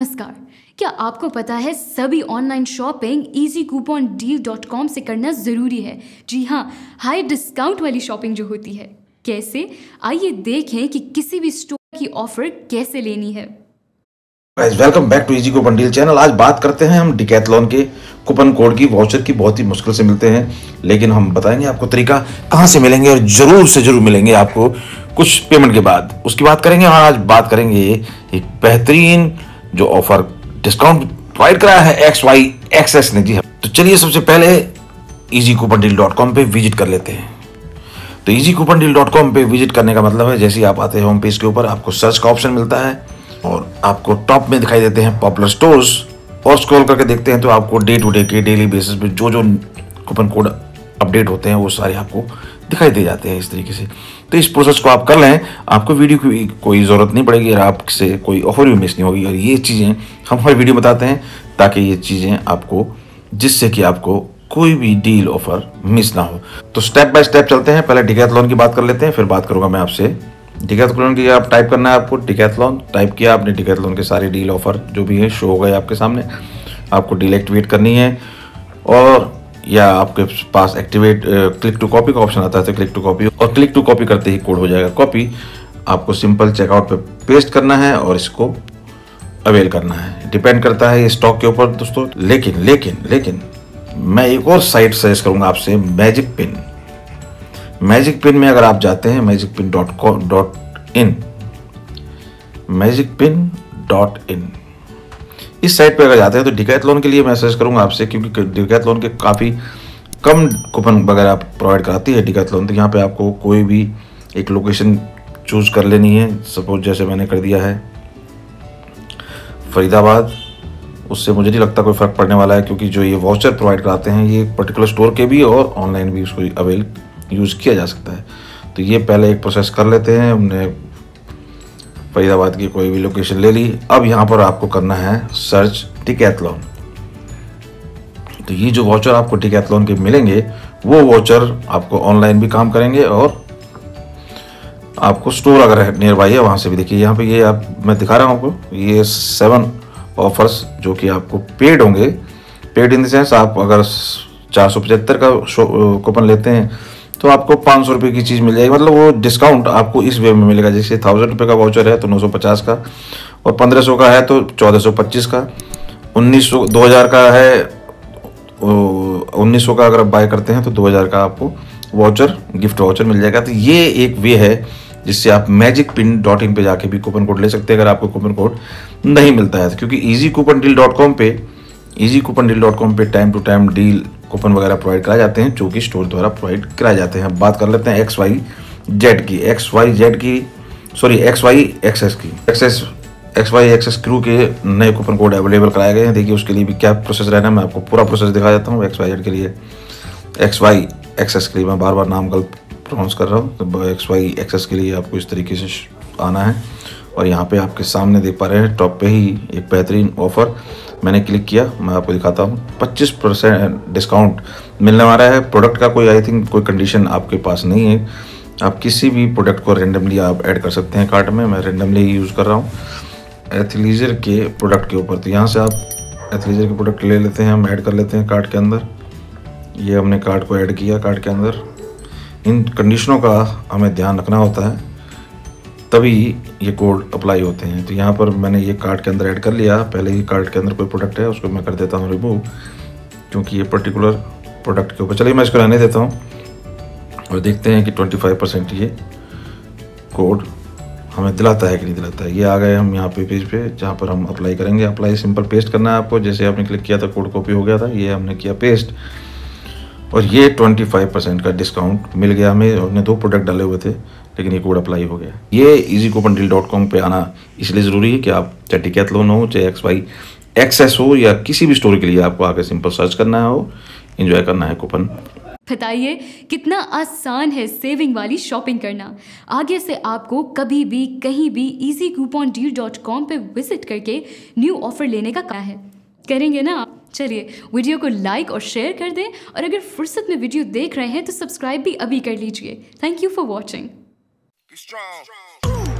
नमस्कार। क्या आपको पता है सभी online shopping easy coupon deal dot com से करना ज़रूरी है? जी हाँ हाई डिस्काउंट वाली शॉपिंग जो होती है। कैसे? आइए देखें कि किसी भी स्टोर की ऑफ़र कैसे लेनी है। Welcome back to easy coupon deal channel आज बात करते हैं हम डिकैथलॉन के कूपन कोड की। वाउचर की बहुत ही मुश्किल से मिलते हैं, लेकिन हम बताएँगे आपको तरीका कहाँ से मिलेंगे और ज़रूर से ज़रूर मिलेंगे आपको कुछ पेमेंट के बाद। उसकी बात करेंगे और आज बात करेंगे एक बेहतरीन जो ऑफ़र डिस्काउंट प्रोवाइड कराया है एक्स वाई एक्स ने, जी हाँ। तो चलिए सबसे पहले easy coupon deal dot com पर विज़िट कर लेते हैं तो easy coupon deal dot com पर विज़िट करने का मतलब है, जैसे आप आते हैं होम पेज के ऊपर, आपको सर्च का ऑप्शन मिलता है और आपको टॉप में दिखाई देते हैं पॉपुलर स्टोर्स और स्क्रॉल करके देखते हैं तो आपको डे टू डे के डेली बेसिस पे जो जो कूपन कोड अपडेट होते हैं, वो सारे आपको दिखाई दे जाते हैं इस तरीके से। तो इस प्रोसेस को आप कर लें, आपको वीडियो की कोई ज़रूरत नहीं पड़ेगी और आपसे कोई ऑफ़र भी मिस नहीं होगी। और ये चीज़ें हम हर वीडियो बताते हैं, ताकि ये चीज़ें आपको, जिससे कि आपको कोई भी डील ऑफ़र मिस ना हो। तो स्टेप बाय स्टेप चलते हैं। पहले डिकैथलॉन की बात कर लेते हैं, फिर बात करूँगा मैं आपसे। डिकैथलॉन की आप टाइप करना है आपको डिकैथलॉन टाइप किया आपने डिकैथलॉन के सारे डील ऑफ़र जो भी है शो हो गए आपके सामने। आपको डील एक्टिवेट करनी है। और या आपके पास एक्टिवेट क्लिक टू कॉपी का ऑप्शन आता है तो क्लिक टू कॉपी और क्लिक टू कॉपी करते ही कोड हो जाएगा। कॉपी आपको सिंपल चेकआउट पे पेस्ट करना है और इसको अवेल करना है। डिपेंड करता है ये स्टॉक के ऊपर दोस्तों। लेकिन लेकिन लेकिन मैं एक और साइट सजेस्ट करूँगा आपसे मैजिक पिन मैजिक पिन में अगर आप जाते हैं magic pin dot com dot in magic pin dot in इस साइट पे अगर जाते हैं तो डिकैथ लोन के लिए मैसेज करूँगा आपसे, क्योंकि डिकैथ लोन के काफ़ी कम कूपन वगैरह प्रोवाइड कराती है डिकैथ लोन। तो यहाँ पर आपको कोई भी एक लोकेशन चूज़ कर लेनी है। सपोज़ जैसे मैंने कर दिया है फरीदाबाद, उससे मुझे नहीं लगता कोई फ़र्क पड़ने वाला है, क्योंकि जो ये वाउचर प्रोवाइड कराते हैं, ये पर्टिकुलर स्टोर के भी और ऑनलाइन भी उसको अवेल यूज़ किया जा सकता है। तो ये पहले एक प्रोसेस कर लेते हैं हमने फरीदाबाद की कोई भी लोकेशन ले ली। अब यहाँ पर आपको करना है सर्च टिकैथलॉन तो ये जो वॉचर आपको टिकैथलॉन के मिलेंगे, वो वॉचर आपको ऑनलाइन भी काम करेंगे और आपको स्टोर अगर नियर बाई है, वहाँ से भी देखिए। यहाँ पे ये आप, मैं दिखा रहा हूँ आपको, ये सेवन ऑफर्स जो कि आपको पेड होंगे। पेड इन देंस आप अगर चार सौ पचहत्तर का कूपन लेते हैं तो आपको पाँच सौ रुपये की चीज़ मिल जाएगी। मतलब वो डिस्काउंट आपको इस वे में मिलेगा। जैसे थाउज़ेंड रुपये का वाउचर है तो नौ सौ पचास का और पंद्रह सौ का है तो चौदह सौ पच्चीस का। उन्नीस सौ, दो हज़ार का है उन्नीस सौ का अगर आप बाय करते हैं तो दो हज़ार का आपको वाउचर गिफ्ट वाउचर मिल जाएगा। तो ये एक वे है जिससे आप मैजिक पिन डॉट इन पर जाके भी कूपन कोड ले सकते हैं, अगर आपको कूपन कोड नहीं मिलता है। क्योंकि easy coupon deal dot com पर easy coupon deal dot com पर time to time deal coupon वगैरह प्रोवाइड कराए जाते हैं, जो कि स्टोर द्वारा प्रोवाइड कराए जाते हैं। बात कर लेते हैं एक्स वाई जेड की। एक्स वाई जेड की सॉरी एक्स वाई एक्स की। Access X Y access crew के नए कूपन कोड अवेलेबल कराए गए हैं। देखिए, उसके लिए भी क्या प्रोसेस रहना है, मैं आपको पूरा प्रोसेस दिखा देता हूँ एक्स वाई जेड के लिए। एक्स वाई एक्सेस के लिए मैं बार बार नाम गलत प्रोनाउंस कर रहा हूँ। एक्स वाई एक्सेस के लिए आपको इस तरीके से आना है। और यहाँ पे आपके सामने देख पा रहे हैं टॉप पे ही एक बेहतरीन ऑफ़र मैंने क्लिक किया, मैं आपको दिखाता हूँ। 25 परसेंट डिस्काउंट मिलने वाला है। प्रोडक्ट का कोई आई थिंक कोई कंडीशन आपके पास नहीं है। आप किसी भी प्रोडक्ट को रेंडमली आप ऐड कर सकते हैं कार्ट में। मैं रेंडमली यूज़ कर रहा हूँ। एथलीजर के प्रोडक्ट के ऊपर। तो यहाँ से आप एथलीजर के प्रोडक्ट ले लेते हैं। हम ऐड कर लेते हैं कार्ट के अंदर। ये हमने कार्ट को ऐड किया कार्ट के अंदर। इन कंडीशनों का हमें ध्यान रखना होता है। तभी ये कोड अप्लाई होते हैं। तो यहाँ पर मैंने ये कार्ड के अंदर ऐड कर लिया। पहले ही कार्ड के अंदर कोई प्रोडक्ट है, उसको मैं कर देता हूँ रिमूव क्योंकि ये पर्टिकुलर प्रोडक्ट के ऊपर चलिए मैं इसको रहने देता हूँ। और देखते हैं कि 25 परसेंट ये कोड हमें दिलाता है कि नहीं दिलाता है। ये आ गए हम यहाँ पे पेज पे, जहाँ पर हम अप्लाई करेंगे। अप्लाई सिंपल पेस्ट करना है आपको। जैसे आपने क्लिक किया था कोड कॉपी हो गया था, ये हमने किया पेस्ट और ये 25 परसेंट का डिस्काउंट मिल गया हमें। हमने दो प्रोडक्ट डाले हुए थे। लेकिन ये कोड अप्लाई हो गया। ये easy coupon deal dot com पर आना इसलिए ज़रूरी है कि आप चाहे टिकैथ लोन हो, चाहे एक्स वाई एक्सेस हो या किसी भी स्टोर के लिए आपको आगे सिंपल सर्च करना है हो इन्जॉय करना है कूपन बताइए, कितना आसान है सेविंग वाली शॉपिंग करना? आगे से आपको कभी भी, कहीं भी easy coupon deal dot com पर विज़िट करके न्यू ऑफ़र लेने का क्या है। करेंगे ना आप? चलिए वीडियो को लाइक और शेयर कर दें और अगर फुर्सत में वीडियो देख रहे हैं तो सब्सक्राइब भी अभी कर लीजिए। Thank you for watching strong. Ooh.